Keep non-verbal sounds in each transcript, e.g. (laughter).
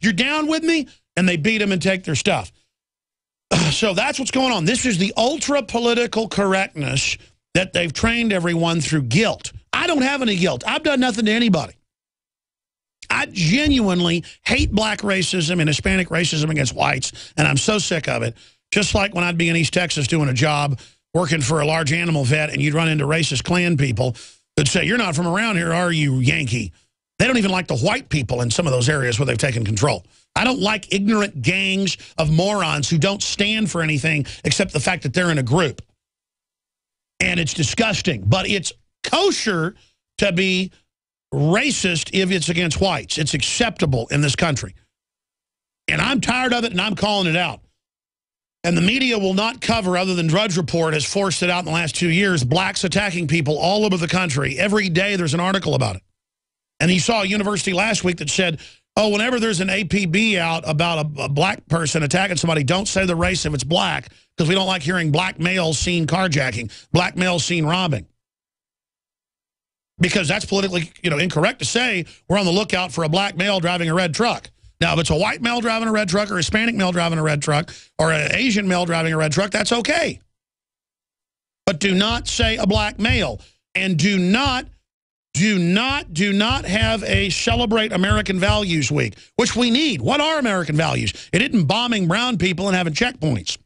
You're down with me? And they beat them and take their stuff. (sighs) So that's what's going on. This is the ultra-political correctness that they've trained everyone through guilt. I don't have any guilt. I've done nothing to anybody. I genuinely hate black racism and Hispanic racism against whites, and I'm so sick of it. Just like when I'd be in East Texas doing a job working for a large animal vet and you'd run into racist Klan people that'd say, you're not from around here, are you, Yankee? They don't even like the white people in some of those areas where they've taken control. I don't like ignorant gangs of morons who don't stand for anything except the fact that they're in a group. And it's disgusting. But it's kosher to be racist if it's against whites. It's acceptable in this country. And I'm tired of it, and I'm calling it out. And the media will not cover, other than Drudge Report has forced it out in the last two years, blacks attacking people all over the country. Every day there's an article about it. And he saw a university last week that said, oh, whenever there's an APB out about a, a black person attacking somebody, don't say the race if it's black, because we don't like hearing black males seen carjacking, black males seen robbing. Because that's politically you know, incorrect to say we're on the lookout for a black male driving a red truck. Now, if it's a white male driving a red truck or a Hispanic male driving a red truck or an Asian male driving a red truck, that's okay. But do not say a black male. And do not do not, do not have a celebrate American values week, which we need. What are American values? It isn't bombing brown people and having checkpoints.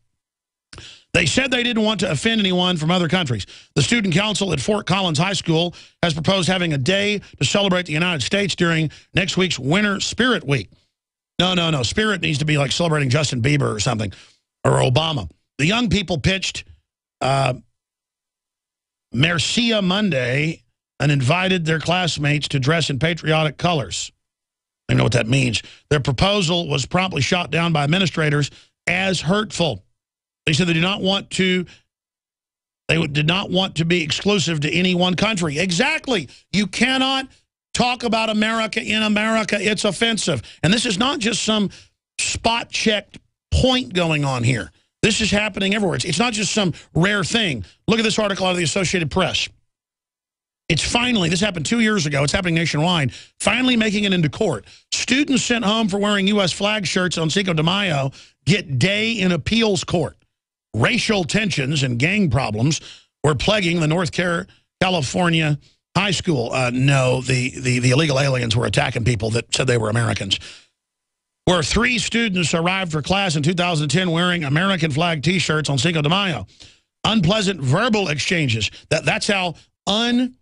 They said they didn't want to offend anyone from other countries. The Student Council at Fort Collins High School has proposed having a day to celebrate the United States during next week's Winter Spirit Week. No, no, no. Spirit needs to be like celebrating Justin Bieber or something, or Obama. The young people pitched uh, Merica Monday and invited their classmates to dress in patriotic colors. I know what that means. Their proposal was promptly shot down by administrators as hurtful. They said they did not want to they did not want to be exclusive to any one country. Exactly. You cannot talk about America in America. It's offensive. And this is not just some spot checked point going on here. This is happening everywhere. It's not just some rare thing. Look at this article out of the Associated Press. It's finally, this happened two years ago, it's happening nationwide, finally making it into court. Students sent home for wearing U.S. flag shirts on Cinco de Mayo get day in appeals court. Racial tensions and gang problems were plaguing the North California high school. Uh, no, the, the, the illegal aliens were attacking people that said they were Americans. Where three students arrived for class in 2010 wearing American flag T-shirts on Cinco de Mayo. Unpleasant verbal exchanges. That, that's how un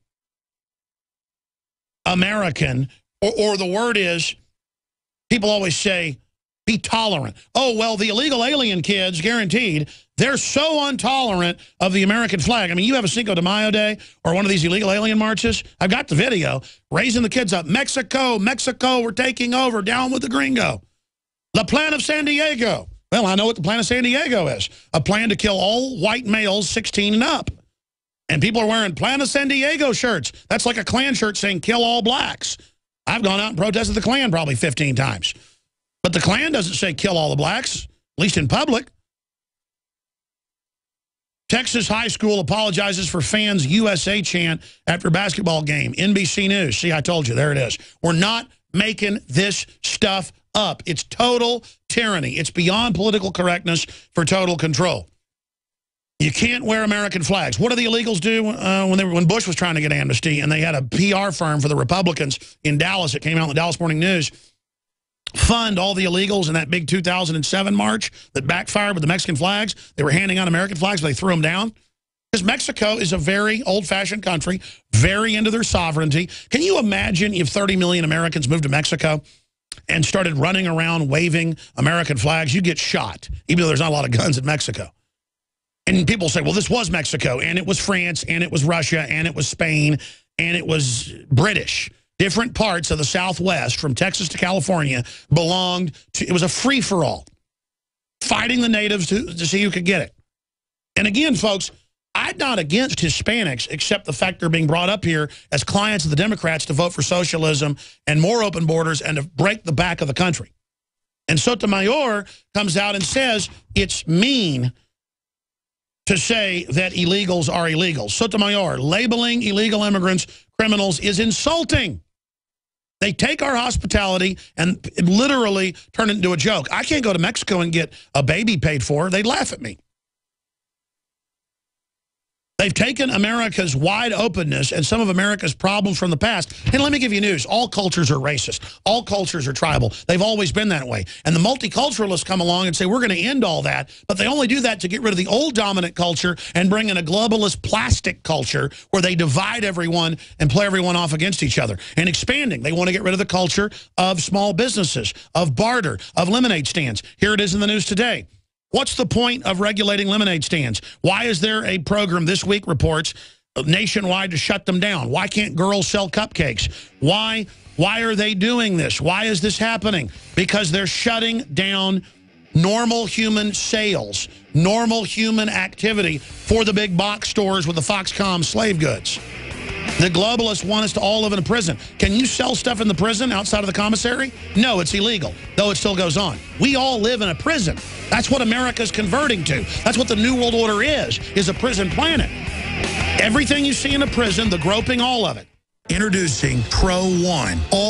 American, or, or the word is, people always say, be tolerant. Oh, well, the illegal alien kids, guaranteed, they're so intolerant of the American flag. I mean, you have a Cinco de Mayo day or one of these illegal alien marches. I've got the video raising the kids up. Mexico, Mexico, we're taking over. Down with the gringo. The plan of San Diego. Well, I know what the plan of San Diego is. A plan to kill all white males 16 and up. And people are wearing Plan of San Diego shirts. That's like a Klan shirt saying kill all blacks. I've gone out and protested the Klan probably 15 times. But the Klan doesn't say kill all the blacks, at least in public. Texas high school apologizes for fans' USA chant after basketball game. NBC News. See, I told you. There it is. We're not making this stuff up. It's total tyranny. It's beyond political correctness for total control. You can't wear American flags. What do the illegals do uh, when, they, when Bush was trying to get amnesty and they had a PR firm for the Republicans in Dallas that came out in the Dallas Morning News fund all the illegals in that big 2007 march that backfired with the Mexican flags. They were handing out American flags, but they threw them down. Because Mexico is a very old-fashioned country, very into their sovereignty. Can you imagine if 30 million Americans moved to Mexico and started running around waving American flags? You get shot, even though there's not a lot of guns in Mexico. And people say, well, this was Mexico, and it was France, and it was Russia, and it was Spain, and it was British. Different parts of the Southwest, from Texas to California, belonged to, it was a free-for-all. Fighting the natives to, to see who could get it. And again, folks, I'm not against Hispanics, except the fact they're being brought up here as clients of the Democrats to vote for socialism and more open borders and to break the back of the country. And Sotomayor comes out and says it's mean to say that illegals are illegals. Sotomayor, labeling illegal immigrants criminals is insulting. They take our hospitality and literally turn it into a joke. I can't go to Mexico and get a baby paid for. They'd laugh at me. They've taken America's wide openness and some of America's problems from the past. And let me give you news. All cultures are racist. All cultures are tribal. They've always been that way. And the multiculturalists come along and say, we're going to end all that. But they only do that to get rid of the old dominant culture and bring in a globalist plastic culture where they divide everyone and play everyone off against each other. And expanding. They want to get rid of the culture of small businesses, of barter, of lemonade stands. Here it is in the news today. What's the point of regulating lemonade stands? Why is there a program this week reports nationwide to shut them down? Why can't girls sell cupcakes? Why why are they doing this? Why is this happening? Because they're shutting down normal human sales, normal human activity for the big box stores with the Foxconn slave goods. The globalists want us to all live in a prison. Can you sell stuff in the prison outside of the commissary? No, it's illegal, though it still goes on. We all live in a prison. That's what America's converting to. That's what the New World Order is, is a prison planet. Everything you see in a prison, the groping, all of it. Introducing Pro One. All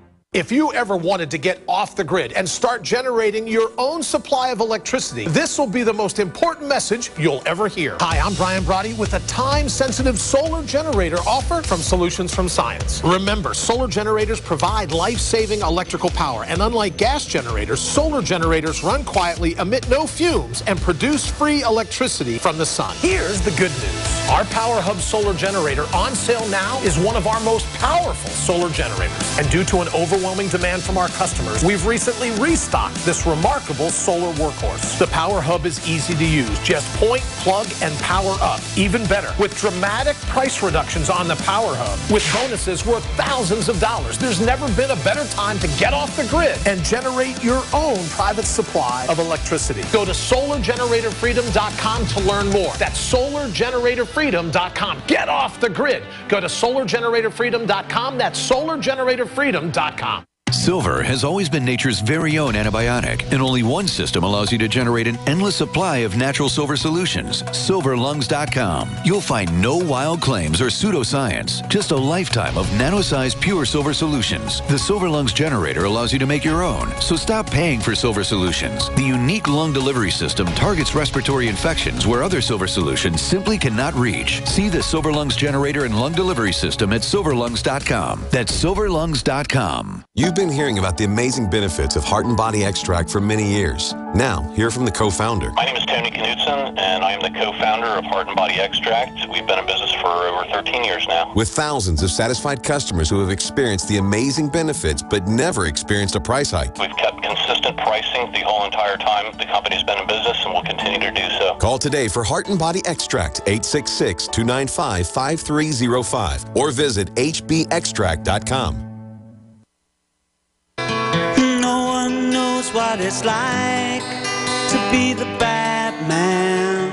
If you ever wanted to get off the grid and start generating your own supply of electricity, this will be the most important message you'll ever hear. Hi, I'm Brian Brody with a time-sensitive solar generator offer from Solutions from Science. Remember, solar generators provide life-saving electrical power, and unlike gas generators, solar generators run quietly, emit no fumes, and produce free electricity from the sun. Here's the good news. Our Power Hub solar generator on sale now is one of our most powerful solar generators. And due to an over overwhelming demand from our customers, we've recently restocked this remarkable solar workhorse. The Power Hub is easy to use. Just point, plug, and power up. Even better, with dramatic price reductions on the Power Hub, with bonuses worth thousands of dollars. There's never been a better time to get off the grid and generate your own private supply of electricity. Go to solargeneratorfreedom.com to learn more. That's solargeneratorfreedom.com. Get off the grid. Go to solargeneratorfreedom.com. That's solargeneratorfreedom.com. Silver has always been nature's very own antibiotic, and only one system allows you to generate an endless supply of natural silver solutions. SilverLungs.com. You'll find no wild claims or pseudoscience, just a lifetime of nano-sized pure silver solutions. The Silver Lungs generator allows you to make your own, so stop paying for silver solutions. The unique lung delivery system targets respiratory infections where other silver solutions simply cannot reach. See the Silver Lungs generator and lung delivery system at SilverLungs.com. That's SilverLungs.com. You've been hearing about the amazing benefits of heart and body extract for many years. Now, hear from the co-founder. My name is Tony Knudsen, and I am the co-founder of Heart and Body Extract. We've been in business for over 13 years now. With thousands of satisfied customers who have experienced the amazing benefits but never experienced a price hike. We've kept consistent pricing the whole entire time the company's been in business and will continue to do so. Call today for Heart and Body Extract 866-295-5305 or visit hbextract.com. what it's like to be the bad man,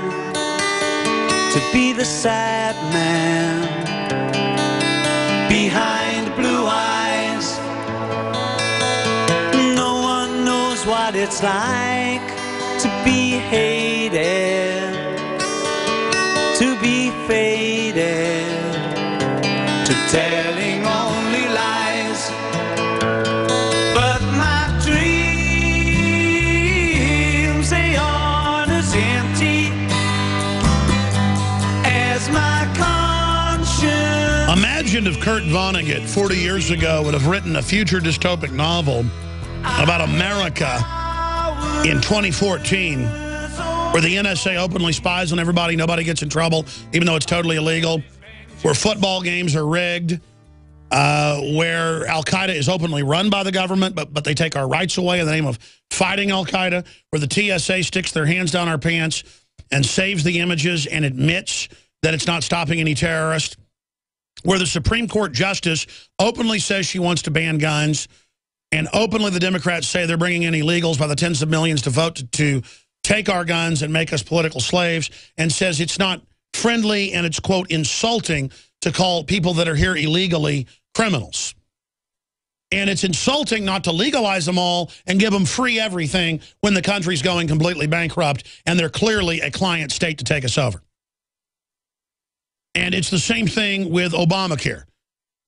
to be the sad man behind blue eyes. No one knows what it's like to be hated, to be faded, to telling Imagine if Kurt Vonnegut 40 years ago would have written a future dystopic novel about America in 2014 where the NSA openly spies on everybody, nobody gets in trouble, even though it's totally illegal, where football games are rigged, uh, where Al-Qaeda is openly run by the government, but, but they take our rights away in the name of fighting Al-Qaeda, where the TSA sticks their hands down our pants and saves the images and admits that it's not stopping any terrorist, where the Supreme Court justice openly says she wants to ban guns, and openly the Democrats say they're bringing in illegals by the tens of millions to vote to, to take our guns and make us political slaves, and says it's not friendly and it's, quote, insulting to call people that are here illegally criminals. And it's insulting not to legalize them all and give them free everything when the country's going completely bankrupt and they're clearly a client state to take us over. And it's the same thing with Obamacare.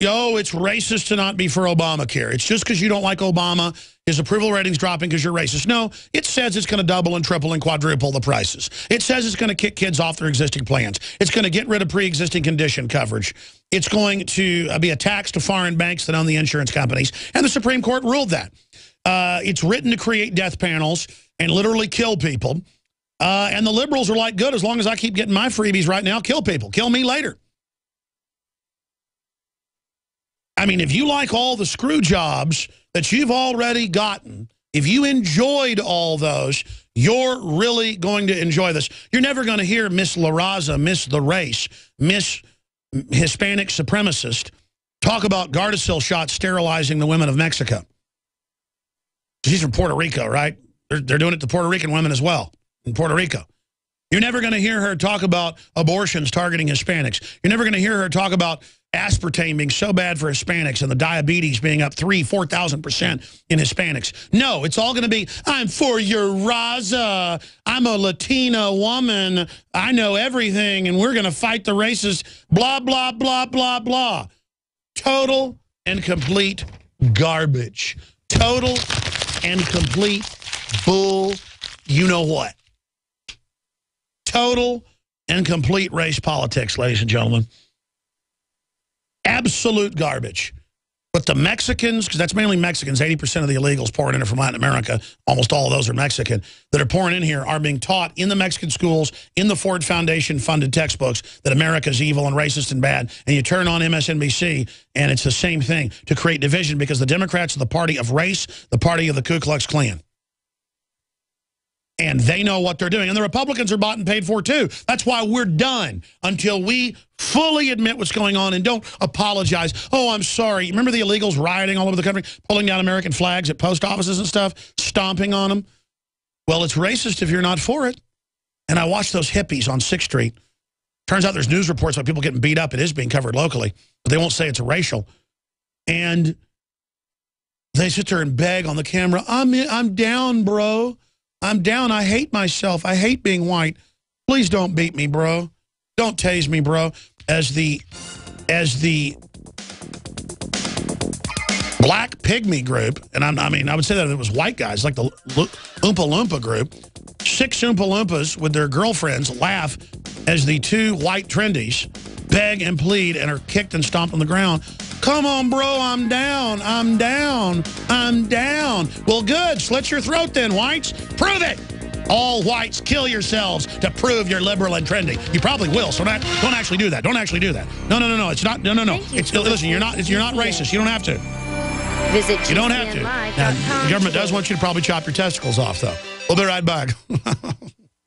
Yo, it's racist to not be for Obamacare. It's just because you don't like Obama, his approval rating's dropping because you're racist. No, it says it's going to double and triple and quadruple the prices. It says it's going to kick kids off their existing plans. It's going to get rid of pre-existing condition coverage. It's going to uh, be a tax to foreign banks that own the insurance companies. And the Supreme Court ruled that. Uh, it's written to create death panels and literally kill people. Uh, and the liberals are like, good, as long as I keep getting my freebies right now, kill people. Kill me later. I mean, if you like all the screw jobs that you've already gotten, if you enjoyed all those, you're really going to enjoy this. You're never going to hear Miss La Raza, Miss the Race, Miss Hispanic Supremacist talk about Gardasil shots sterilizing the women of Mexico. She's from Puerto Rico, right? They're, they're doing it to Puerto Rican women as well in Puerto Rico. You're never going to hear her talk about abortions targeting Hispanics. You're never going to hear her talk about aspartame being so bad for Hispanics and the diabetes being up three, 4,000% in Hispanics. No, it's all going to be, I'm for your Raza. I'm a Latina woman. I know everything, and we're going to fight the racists, blah, blah, blah, blah, blah. Total and complete garbage. Total and complete bull, you know what. Total and complete race politics, ladies and gentlemen. Absolute garbage. But the Mexicans, because that's mainly Mexicans, 80% of the illegals pouring in from Latin America, almost all of those are Mexican, that are pouring in here are being taught in the Mexican schools, in the Ford Foundation funded textbooks, that America's evil and racist and bad. And you turn on MSNBC, and it's the same thing to create division because the Democrats are the party of race, the party of the Ku Klux Klan. And they know what they're doing. And the Republicans are bought and paid for, too. That's why we're done until we fully admit what's going on and don't apologize. Oh, I'm sorry. Remember the illegals rioting all over the country, pulling down American flags at post offices and stuff, stomping on them? Well, it's racist if you're not for it. And I watched those hippies on 6th Street. Turns out there's news reports about people getting beat up. It is being covered locally, but they won't say it's racial. And they sit there and beg on the camera, I'm, I'm down, bro. I'm down. I hate myself. I hate being white. Please don't beat me, bro. Don't tase me, bro. As the as the black pygmy group, and I'm, I mean, I would say that it was white guys, like the Oompa Loompa group, six Oompa Loompas with their girlfriends laugh as the two white trendies beg and plead and are kicked and stomped on the ground. Come on, bro, I'm down, I'm down, I'm down. Well, good, slit your throat then, whites. Prove it. All whites, kill yourselves to prove you're liberal and trendy. You probably will, so not, don't actually do that. Don't actually do that. No, no, no, no. It's not. No, no, no. It's, listen, you're not. You're not racist. You don't have to. Visit you don't have to. Now, the government does want you to probably chop your testicles off, though. We'll be right back. (laughs)